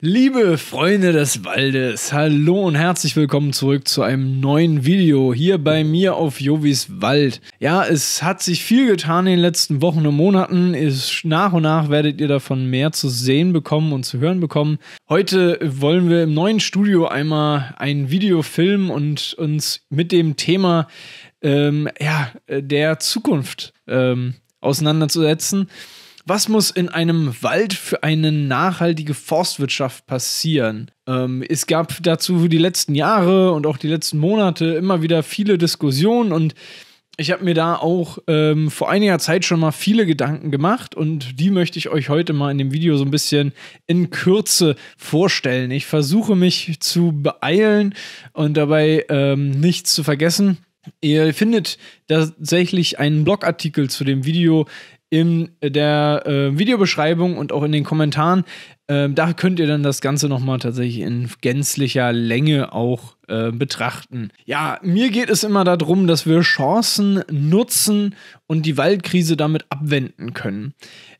Liebe Freunde des Waldes, hallo und herzlich willkommen zurück zu einem neuen Video hier bei mir auf Jovis Wald. Ja, es hat sich viel getan in den letzten Wochen und Monaten. Ist, nach und nach werdet ihr davon mehr zu sehen bekommen und zu hören bekommen. Heute wollen wir im neuen Studio einmal ein Video filmen und uns mit dem Thema ähm, ja, der Zukunft ähm, auseinanderzusetzen. Was muss in einem Wald für eine nachhaltige Forstwirtschaft passieren? Ähm, es gab dazu die letzten Jahre und auch die letzten Monate immer wieder viele Diskussionen und ich habe mir da auch ähm, vor einiger Zeit schon mal viele Gedanken gemacht und die möchte ich euch heute mal in dem Video so ein bisschen in Kürze vorstellen. Ich versuche mich zu beeilen und dabei ähm, nichts zu vergessen. Ihr findet tatsächlich einen Blogartikel zu dem Video in der äh, Videobeschreibung und auch in den Kommentaren. Äh, da könnt ihr dann das Ganze nochmal tatsächlich in gänzlicher Länge auch äh, betrachten. Ja, mir geht es immer darum, dass wir Chancen nutzen und die Waldkrise damit abwenden können.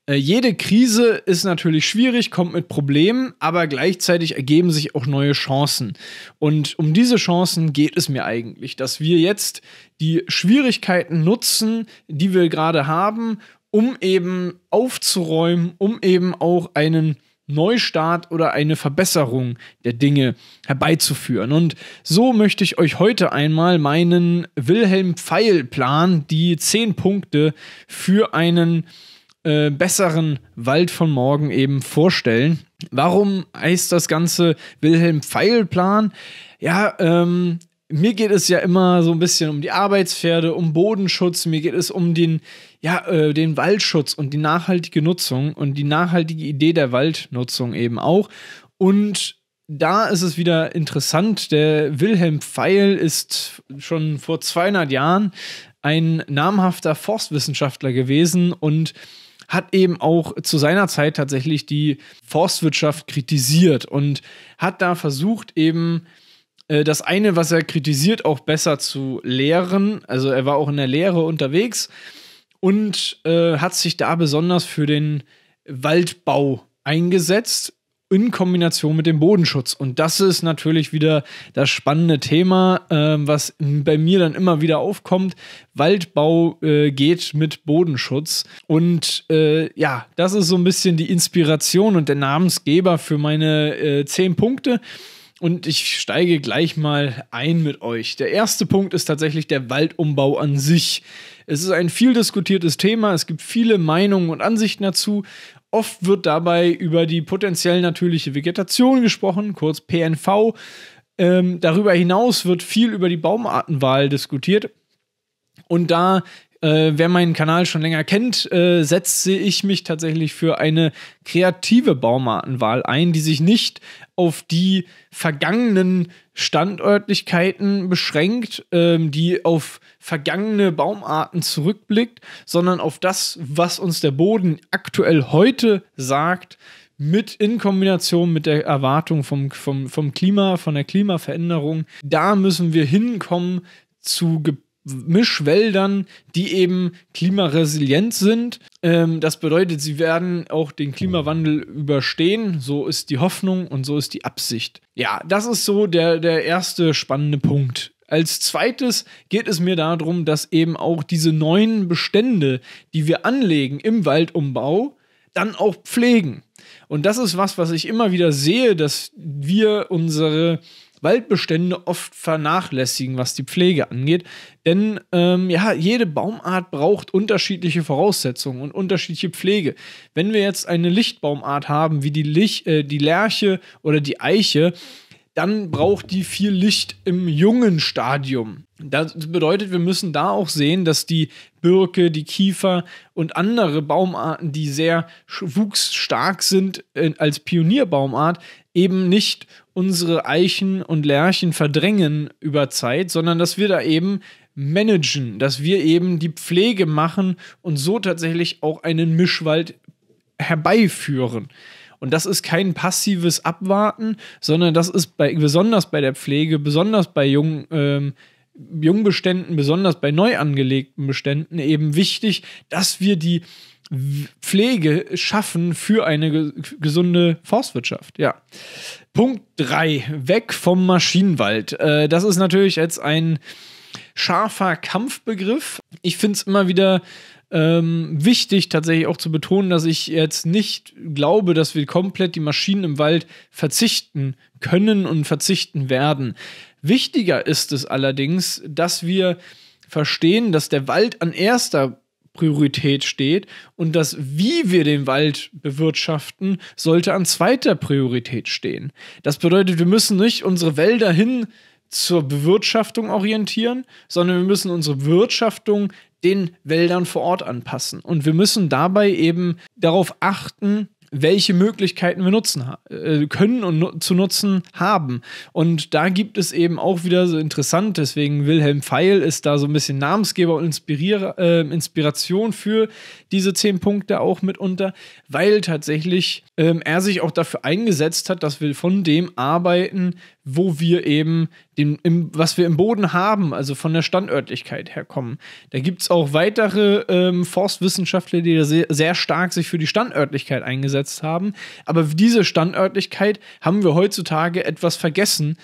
Äh, jede Krise ist natürlich schwierig, kommt mit Problemen, aber gleichzeitig ergeben sich auch neue Chancen. Und um diese Chancen geht es mir eigentlich, dass wir jetzt die Schwierigkeiten nutzen, die wir gerade haben um eben aufzuräumen, um eben auch einen Neustart oder eine Verbesserung der Dinge herbeizuführen. Und so möchte ich euch heute einmal meinen Wilhelm Pfeil-Plan, die zehn Punkte für einen äh, besseren Wald von morgen eben vorstellen. Warum heißt das Ganze Wilhelm Pfeil-Plan? Ja, ähm, mir geht es ja immer so ein bisschen um die Arbeitspferde, um Bodenschutz, mir geht es um den, ja, äh, den Waldschutz und die nachhaltige Nutzung und die nachhaltige Idee der Waldnutzung eben auch. Und da ist es wieder interessant, der Wilhelm Pfeil ist schon vor 200 Jahren ein namhafter Forstwissenschaftler gewesen und hat eben auch zu seiner Zeit tatsächlich die Forstwirtschaft kritisiert und hat da versucht eben das eine, was er kritisiert, auch besser zu lehren. Also er war auch in der Lehre unterwegs und äh, hat sich da besonders für den Waldbau eingesetzt in Kombination mit dem Bodenschutz. Und das ist natürlich wieder das spannende Thema, äh, was bei mir dann immer wieder aufkommt. Waldbau äh, geht mit Bodenschutz. Und äh, ja, das ist so ein bisschen die Inspiration und der Namensgeber für meine äh, zehn Punkte. Und ich steige gleich mal ein mit euch. Der erste Punkt ist tatsächlich der Waldumbau an sich. Es ist ein viel diskutiertes Thema, es gibt viele Meinungen und Ansichten dazu. Oft wird dabei über die potenziell natürliche Vegetation gesprochen, kurz PNV. Ähm, darüber hinaus wird viel über die Baumartenwahl diskutiert. Und da äh, wer meinen Kanal schon länger kennt, äh, setze ich mich tatsächlich für eine kreative Baumartenwahl ein, die sich nicht auf die vergangenen Standörtlichkeiten beschränkt, ähm, die auf vergangene Baumarten zurückblickt, sondern auf das, was uns der Boden aktuell heute sagt, mit in Kombination mit der Erwartung vom, vom, vom Klima, von der Klimaveränderung. Da müssen wir hinkommen zu Ge Mischwäldern, die eben klimaresilient sind. Ähm, das bedeutet, sie werden auch den Klimawandel überstehen. So ist die Hoffnung und so ist die Absicht. Ja, das ist so der, der erste spannende Punkt. Als zweites geht es mir darum, dass eben auch diese neuen Bestände, die wir anlegen im Waldumbau, dann auch pflegen. Und das ist was, was ich immer wieder sehe, dass wir unsere Waldbestände oft vernachlässigen, was die Pflege angeht. Denn ähm, ja, jede Baumart braucht unterschiedliche Voraussetzungen und unterschiedliche Pflege. Wenn wir jetzt eine Lichtbaumart haben, wie die, Lich, äh, die Lerche oder die Eiche, dann braucht die viel Licht im jungen Stadium. Das bedeutet, wir müssen da auch sehen, dass die Birke, die Kiefer und andere Baumarten, die sehr wuchsstark sind äh, als Pionierbaumart, eben nicht unsere Eichen und Lärchen verdrängen über Zeit, sondern dass wir da eben managen, dass wir eben die Pflege machen und so tatsächlich auch einen Mischwald herbeiführen. Und das ist kein passives Abwarten, sondern das ist bei, besonders bei der Pflege, besonders bei jungen, ähm, Jungbeständen, besonders bei neu angelegten Beständen eben wichtig, dass wir die Pflege schaffen für eine gesunde Forstwirtschaft. Ja. Punkt 3. Weg vom Maschinenwald. Äh, das ist natürlich jetzt ein scharfer Kampfbegriff. Ich finde es immer wieder ähm, wichtig, tatsächlich auch zu betonen, dass ich jetzt nicht glaube, dass wir komplett die Maschinen im Wald verzichten können und verzichten werden. Wichtiger ist es allerdings, dass wir verstehen, dass der Wald an erster Priorität steht und das, wie wir den Wald bewirtschaften, sollte an zweiter Priorität stehen. Das bedeutet, wir müssen nicht unsere Wälder hin zur Bewirtschaftung orientieren, sondern wir müssen unsere Wirtschaftung den Wäldern vor Ort anpassen. Und wir müssen dabei eben darauf achten, welche Möglichkeiten wir nutzen äh, können und zu nutzen haben. Und da gibt es eben auch wieder so interessant, deswegen Wilhelm Feil ist da so ein bisschen Namensgeber und Inspirier äh, Inspiration für diese zehn Punkte auch mitunter, weil tatsächlich ähm, er sich auch dafür eingesetzt hat, dass wir von dem arbeiten, wo wir eben den, im, was wir im Boden haben, also von der Standörtlichkeit herkommen. Da gibt es auch weitere ähm, Forstwissenschaftler, die da sehr, sehr stark sich für die Standörtlichkeit eingesetzt haben. Aber diese Standörtlichkeit haben wir heutzutage etwas vergessen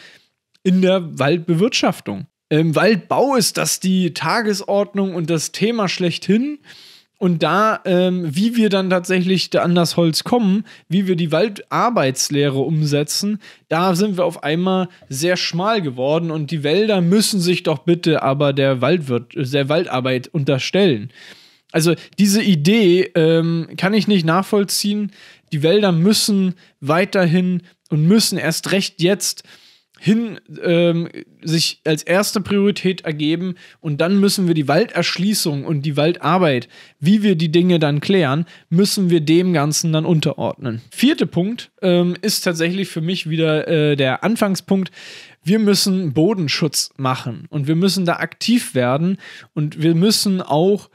in der Waldbewirtschaftung. Im Waldbau ist das die Tagesordnung und das Thema schlechthin. Und da, ähm, wie wir dann tatsächlich an das Holz kommen, wie wir die Waldarbeitslehre umsetzen, da sind wir auf einmal sehr schmal geworden und die Wälder müssen sich doch bitte aber der, Waldwirt, der Waldarbeit unterstellen. Also diese Idee ähm, kann ich nicht nachvollziehen. Die Wälder müssen weiterhin und müssen erst recht jetzt hin ähm, sich als erste Priorität ergeben und dann müssen wir die Walderschließung und die Waldarbeit, wie wir die Dinge dann klären, müssen wir dem Ganzen dann unterordnen. Vierter Punkt ähm, ist tatsächlich für mich wieder äh, der Anfangspunkt. Wir müssen Bodenschutz machen und wir müssen da aktiv werden und wir müssen auch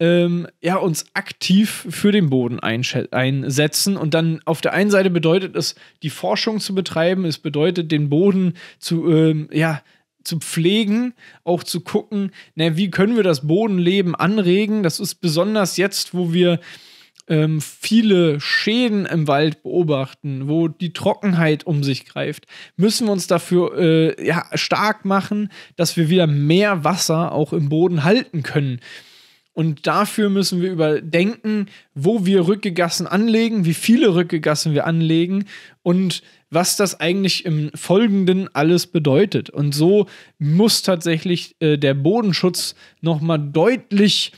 ähm, ja, uns aktiv für den Boden einsetzen. Und dann auf der einen Seite bedeutet es, die Forschung zu betreiben, es bedeutet, den Boden zu, ähm, ja, zu pflegen, auch zu gucken, na, wie können wir das Bodenleben anregen. Das ist besonders jetzt, wo wir ähm, viele Schäden im Wald beobachten, wo die Trockenheit um sich greift, müssen wir uns dafür äh, ja, stark machen, dass wir wieder mehr Wasser auch im Boden halten können. Und dafür müssen wir überdenken, wo wir Rückgegassen anlegen, wie viele Rückgegassen wir anlegen und was das eigentlich im Folgenden alles bedeutet. Und so muss tatsächlich äh, der Bodenschutz nochmal deutlich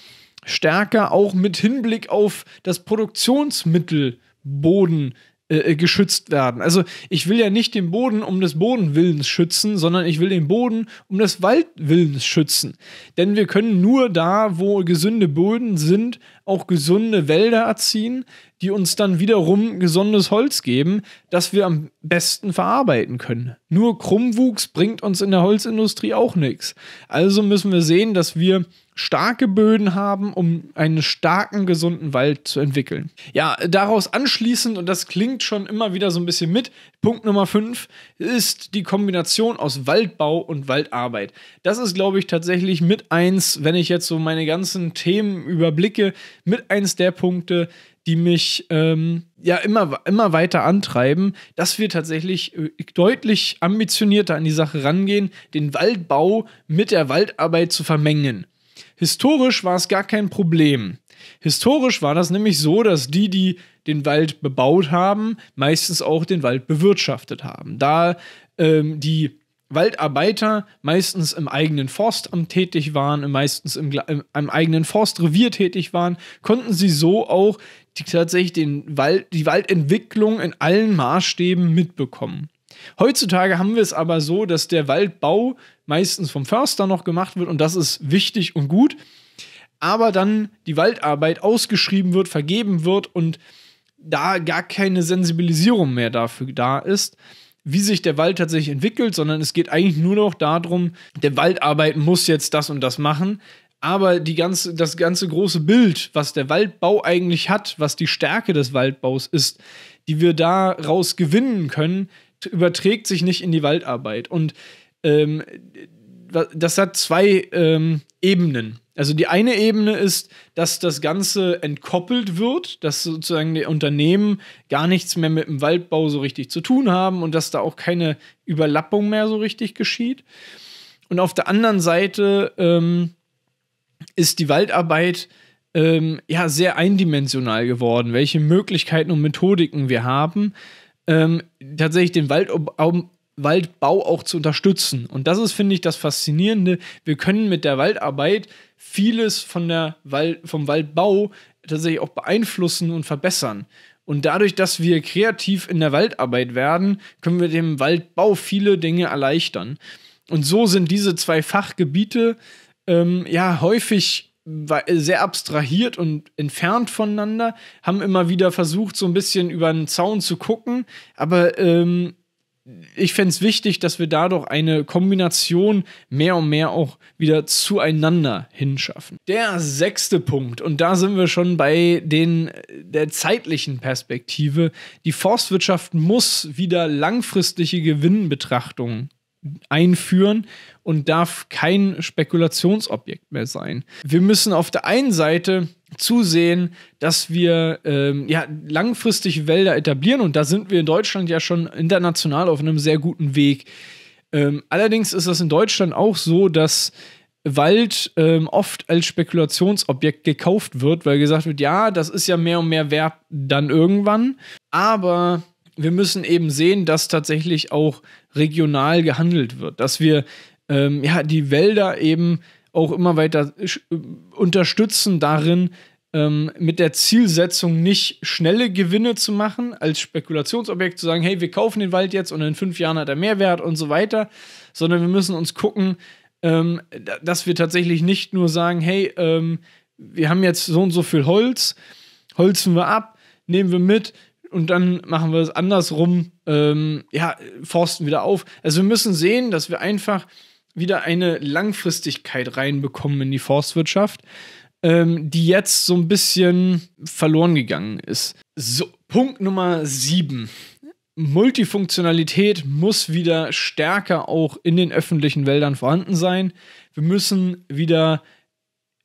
stärker auch mit Hinblick auf das Produktionsmittel Boden äh, äh, geschützt werden. Also ich will ja nicht den Boden um des Bodenwillens schützen, sondern ich will den Boden um des Waldwillens schützen. Denn wir können nur da, wo gesunde Böden sind, auch gesunde Wälder erziehen, die uns dann wiederum gesundes Holz geben, das wir am besten verarbeiten können. Nur Krummwuchs bringt uns in der Holzindustrie auch nichts. Also müssen wir sehen, dass wir starke Böden haben, um einen starken, gesunden Wald zu entwickeln. Ja, daraus anschließend, und das klingt schon immer wieder so ein bisschen mit, Punkt Nummer 5 ist die Kombination aus Waldbau und Waldarbeit. Das ist, glaube ich, tatsächlich mit eins, wenn ich jetzt so meine ganzen Themen überblicke, mit eins der Punkte, die mich ähm, ja immer, immer weiter antreiben, dass wir tatsächlich äh, deutlich ambitionierter an die Sache rangehen, den Waldbau mit der Waldarbeit zu vermengen. Historisch war es gar kein Problem. Historisch war das nämlich so, dass die, die den Wald bebaut haben, meistens auch den Wald bewirtschaftet haben. Da ähm, die Waldarbeiter meistens im eigenen Forstamt tätig waren, meistens im, im, im eigenen Forstrevier tätig waren, konnten sie so auch die, tatsächlich den Wald, die Waldentwicklung in allen Maßstäben mitbekommen. Heutzutage haben wir es aber so, dass der Waldbau meistens vom Förster noch gemacht wird und das ist wichtig und gut, aber dann die Waldarbeit ausgeschrieben wird, vergeben wird und da gar keine Sensibilisierung mehr dafür da ist, wie sich der Wald tatsächlich entwickelt, sondern es geht eigentlich nur noch darum, der Waldarbeit muss jetzt das und das machen, aber die ganze, das ganze große Bild, was der Waldbau eigentlich hat, was die Stärke des Waldbaus ist, die wir daraus gewinnen können, überträgt sich nicht in die Waldarbeit. Und ähm, das hat zwei ähm, Ebenen. Also die eine Ebene ist, dass das Ganze entkoppelt wird, dass sozusagen die Unternehmen gar nichts mehr mit dem Waldbau so richtig zu tun haben und dass da auch keine Überlappung mehr so richtig geschieht. Und auf der anderen Seite ähm, ist die Waldarbeit ähm, ja sehr eindimensional geworden, welche Möglichkeiten und Methodiken wir haben, ähm, tatsächlich den Wald, Waldbau auch zu unterstützen. Und das ist, finde ich, das Faszinierende. Wir können mit der Waldarbeit vieles von der Wald, vom Waldbau tatsächlich auch beeinflussen und verbessern. Und dadurch, dass wir kreativ in der Waldarbeit werden, können wir dem Waldbau viele Dinge erleichtern. Und so sind diese zwei Fachgebiete ähm, ja häufig sehr abstrahiert und entfernt voneinander, haben immer wieder versucht, so ein bisschen über den Zaun zu gucken, aber ähm, ich fände es wichtig, dass wir dadurch eine Kombination mehr und mehr auch wieder zueinander hinschaffen. Der sechste Punkt, und da sind wir schon bei den, der zeitlichen Perspektive. Die Forstwirtschaft muss wieder langfristige Gewinnbetrachtungen einführen und darf kein Spekulationsobjekt mehr sein. Wir müssen auf der einen Seite zusehen, dass wir ähm, ja, langfristig Wälder etablieren und da sind wir in Deutschland ja schon international auf einem sehr guten Weg. Ähm, allerdings ist es in Deutschland auch so, dass Wald ähm, oft als Spekulationsobjekt gekauft wird, weil gesagt wird, ja, das ist ja mehr und mehr wert dann irgendwann, aber wir müssen eben sehen, dass tatsächlich auch regional gehandelt wird, dass wir ähm, ja die Wälder eben auch immer weiter äh, unterstützen darin, ähm, mit der Zielsetzung nicht schnelle Gewinne zu machen, als Spekulationsobjekt zu sagen, hey, wir kaufen den Wald jetzt und in fünf Jahren hat er mehr Wert und so weiter, sondern wir müssen uns gucken, ähm, dass wir tatsächlich nicht nur sagen, hey, ähm, wir haben jetzt so und so viel Holz, holzen wir ab, nehmen wir mit, und dann machen wir es andersrum, ähm, ja, forsten wieder auf. Also wir müssen sehen, dass wir einfach wieder eine Langfristigkeit reinbekommen in die Forstwirtschaft, ähm, die jetzt so ein bisschen verloren gegangen ist. So, Punkt Nummer sieben. Multifunktionalität muss wieder stärker auch in den öffentlichen Wäldern vorhanden sein. Wir müssen wieder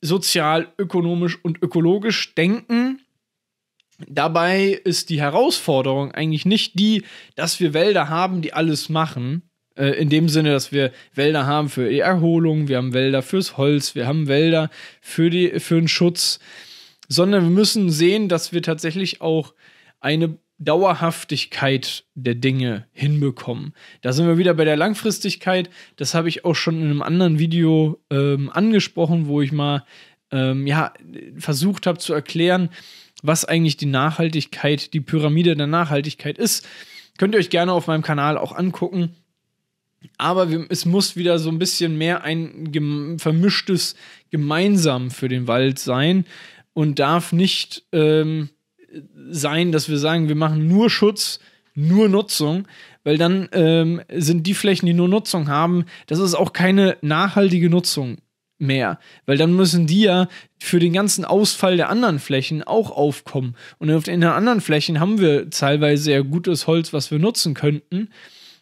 sozial, ökonomisch und ökologisch denken Dabei ist die Herausforderung eigentlich nicht die, dass wir Wälder haben, die alles machen. Äh, in dem Sinne, dass wir Wälder haben für die Erholung, wir haben Wälder fürs Holz, wir haben Wälder für, die, für den Schutz, sondern wir müssen sehen, dass wir tatsächlich auch eine Dauerhaftigkeit der Dinge hinbekommen. Da sind wir wieder bei der Langfristigkeit. Das habe ich auch schon in einem anderen Video ähm, angesprochen, wo ich mal ähm, ja, versucht habe zu erklären, was eigentlich die Nachhaltigkeit, die Pyramide der Nachhaltigkeit ist. Könnt ihr euch gerne auf meinem Kanal auch angucken. Aber es muss wieder so ein bisschen mehr ein vermischtes Gemeinsam für den Wald sein und darf nicht ähm, sein, dass wir sagen, wir machen nur Schutz, nur Nutzung, weil dann ähm, sind die Flächen, die nur Nutzung haben, das ist auch keine nachhaltige Nutzung mehr, weil dann müssen die ja für den ganzen Ausfall der anderen Flächen auch aufkommen. Und auf den anderen Flächen haben wir teilweise sehr gutes Holz, was wir nutzen könnten,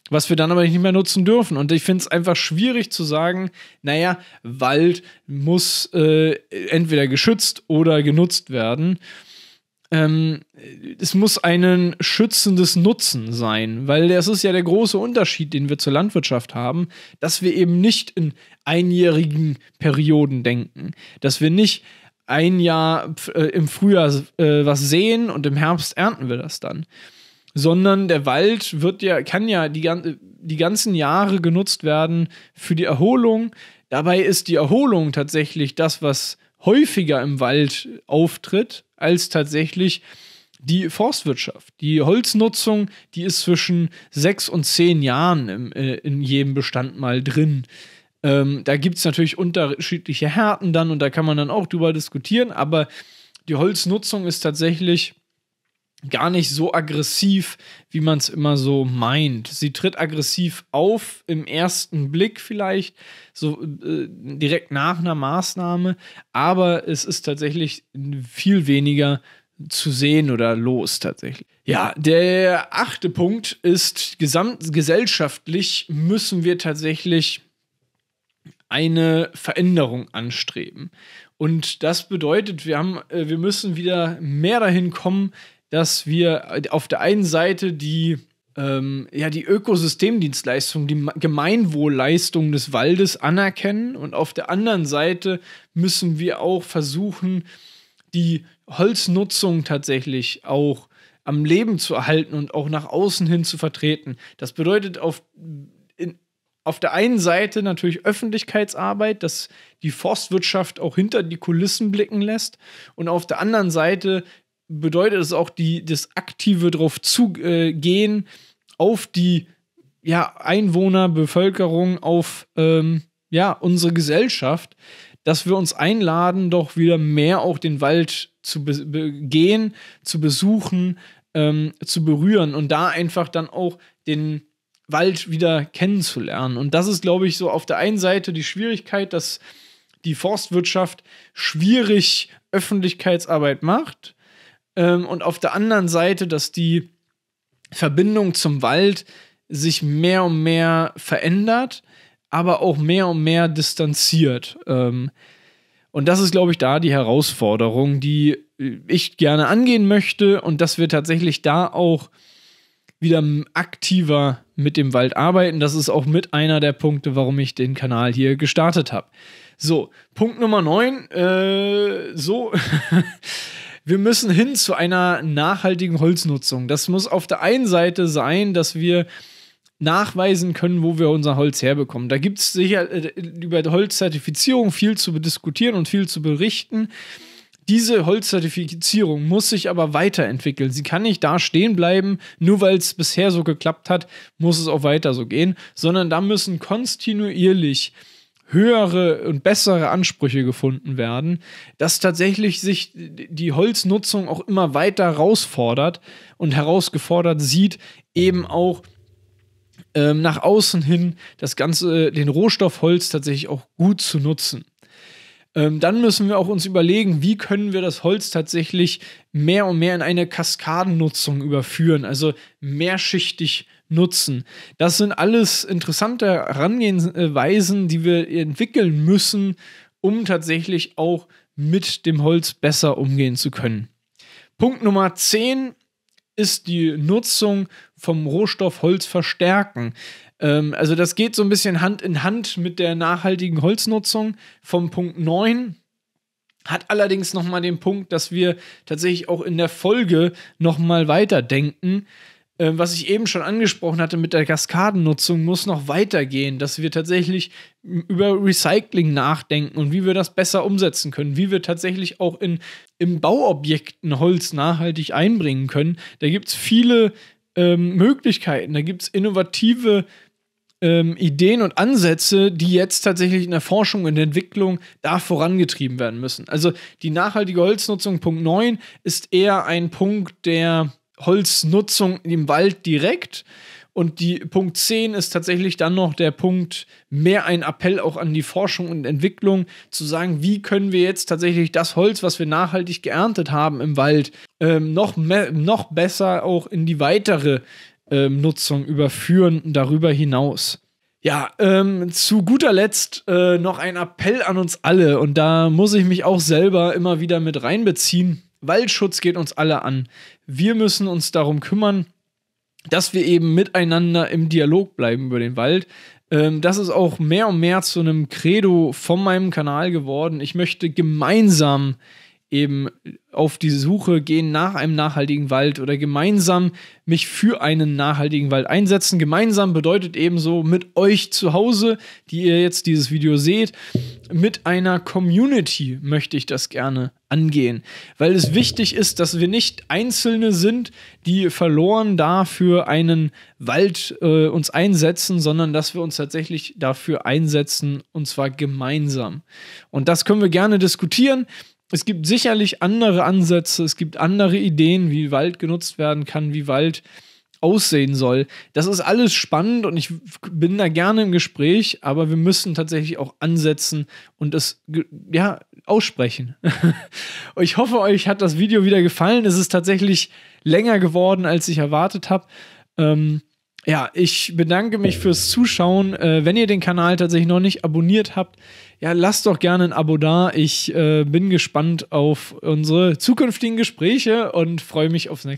was wir dann aber nicht mehr nutzen dürfen. Und ich finde es einfach schwierig zu sagen, naja, Wald muss äh, entweder geschützt oder genutzt werden ähm, es muss ein schützendes Nutzen sein, weil das ist ja der große Unterschied, den wir zur Landwirtschaft haben, dass wir eben nicht in einjährigen Perioden denken, dass wir nicht ein Jahr äh, im Frühjahr äh, was sehen und im Herbst ernten wir das dann, sondern der Wald wird ja kann ja die, die ganzen Jahre genutzt werden für die Erholung. Dabei ist die Erholung tatsächlich das, was häufiger im Wald auftritt als tatsächlich die Forstwirtschaft. Die Holznutzung, die ist zwischen sechs und zehn Jahren im, äh, in jedem Bestand mal drin. Ähm, da gibt es natürlich unterschiedliche Härten dann und da kann man dann auch drüber diskutieren, aber die Holznutzung ist tatsächlich gar nicht so aggressiv, wie man es immer so meint. Sie tritt aggressiv auf im ersten Blick vielleicht, so äh, direkt nach einer Maßnahme, aber es ist tatsächlich viel weniger zu sehen oder los tatsächlich. Ja, der achte Punkt ist, gesamtgesellschaftlich müssen wir tatsächlich eine Veränderung anstreben. Und das bedeutet, wir, haben, äh, wir müssen wieder mehr dahin kommen, dass wir auf der einen Seite die, ähm, ja, die Ökosystemdienstleistung, die Gemeinwohlleistung des Waldes anerkennen und auf der anderen Seite müssen wir auch versuchen, die Holznutzung tatsächlich auch am Leben zu erhalten und auch nach außen hin zu vertreten. Das bedeutet auf, in, auf der einen Seite natürlich Öffentlichkeitsarbeit, dass die Forstwirtschaft auch hinter die Kulissen blicken lässt und auf der anderen Seite bedeutet es auch die, das aktive drauf zugehen, äh, auf die ja, Einwohner, Bevölkerung, auf ähm, ja, unsere Gesellschaft, dass wir uns einladen, doch wieder mehr auch den Wald zu gehen, zu besuchen, ähm, zu berühren und da einfach dann auch den Wald wieder kennenzulernen. Und das ist, glaube ich, so auf der einen Seite die Schwierigkeit, dass die Forstwirtschaft schwierig Öffentlichkeitsarbeit macht ähm, und auf der anderen Seite, dass die Verbindung zum Wald sich mehr und mehr verändert, aber auch mehr und mehr distanziert. Ähm, und das ist, glaube ich, da die Herausforderung, die ich gerne angehen möchte und dass wir tatsächlich da auch wieder aktiver mit dem Wald arbeiten. Das ist auch mit einer der Punkte, warum ich den Kanal hier gestartet habe. So, Punkt Nummer 9. Äh, so, wir müssen hin zu einer nachhaltigen Holznutzung. Das muss auf der einen Seite sein, dass wir nachweisen können, wo wir unser Holz herbekommen. Da gibt es sicher äh, über Holzzertifizierung viel zu diskutieren und viel zu berichten. Diese Holzzertifizierung muss sich aber weiterentwickeln. Sie kann nicht da stehen bleiben, nur weil es bisher so geklappt hat, muss es auch weiter so gehen, sondern da müssen kontinuierlich höhere und bessere Ansprüche gefunden werden, dass tatsächlich sich die Holznutzung auch immer weiter herausfordert und herausgefordert sieht, eben auch ähm, nach außen hin das Ganze, den Rohstoff Holz tatsächlich auch gut zu nutzen. Ähm, dann müssen wir auch uns überlegen, wie können wir das Holz tatsächlich mehr und mehr in eine Kaskadennutzung überführen, also mehrschichtig nutzen. Das sind alles interessante Herangehensweisen, die wir entwickeln müssen, um tatsächlich auch mit dem Holz besser umgehen zu können. Punkt Nummer 10 ist die Nutzung vom Rohstoff Holz verstärken. Ähm, also das geht so ein bisschen Hand in Hand mit der nachhaltigen Holznutzung vom Punkt 9 hat allerdings nochmal den Punkt, dass wir tatsächlich auch in der Folge nochmal weiterdenken. Äh, was ich eben schon angesprochen hatte mit der Kaskadennutzung, muss noch weitergehen, dass wir tatsächlich über Recycling nachdenken und wie wir das besser umsetzen können, wie wir tatsächlich auch in, in Bauobjekten Holz nachhaltig einbringen können. Da gibt es viele ähm, Möglichkeiten, da gibt es innovative ähm, Ideen und Ansätze, die jetzt tatsächlich in der Forschung und Entwicklung da vorangetrieben werden müssen. Also die nachhaltige Holznutzung, Punkt 9, ist eher ein Punkt der Holznutzung im Wald direkt. Und die Punkt 10 ist tatsächlich dann noch der Punkt, mehr ein Appell auch an die Forschung und Entwicklung, zu sagen, wie können wir jetzt tatsächlich das Holz, was wir nachhaltig geerntet haben im Wald, ähm, noch, noch besser auch in die weitere ähm, Nutzung überführen, darüber hinaus. Ja, ähm, zu guter Letzt äh, noch ein Appell an uns alle und da muss ich mich auch selber immer wieder mit reinbeziehen. Waldschutz geht uns alle an. Wir müssen uns darum kümmern, dass wir eben miteinander im Dialog bleiben über den Wald. Ähm, das ist auch mehr und mehr zu einem Credo von meinem Kanal geworden. Ich möchte gemeinsam eben auf die Suche gehen nach einem nachhaltigen Wald oder gemeinsam mich für einen nachhaltigen Wald einsetzen. Gemeinsam bedeutet ebenso mit euch zu Hause, die ihr jetzt dieses Video seht, mit einer Community möchte ich das gerne angehen, weil es wichtig ist, dass wir nicht Einzelne sind, die verloren dafür einen Wald äh, uns einsetzen, sondern dass wir uns tatsächlich dafür einsetzen und zwar gemeinsam. Und das können wir gerne diskutieren es gibt sicherlich andere Ansätze, es gibt andere Ideen, wie Wald genutzt werden kann, wie Wald aussehen soll. Das ist alles spannend und ich bin da gerne im Gespräch, aber wir müssen tatsächlich auch ansetzen und es ja aussprechen. ich hoffe, euch hat das Video wieder gefallen. Es ist tatsächlich länger geworden, als ich erwartet habe. Ähm, Ja, ich bedanke mich fürs Zuschauen. Äh, wenn ihr den Kanal tatsächlich noch nicht abonniert habt, ja, lasst doch gerne ein Abo da. Ich äh, bin gespannt auf unsere zukünftigen Gespräche und freue mich aufs nächste.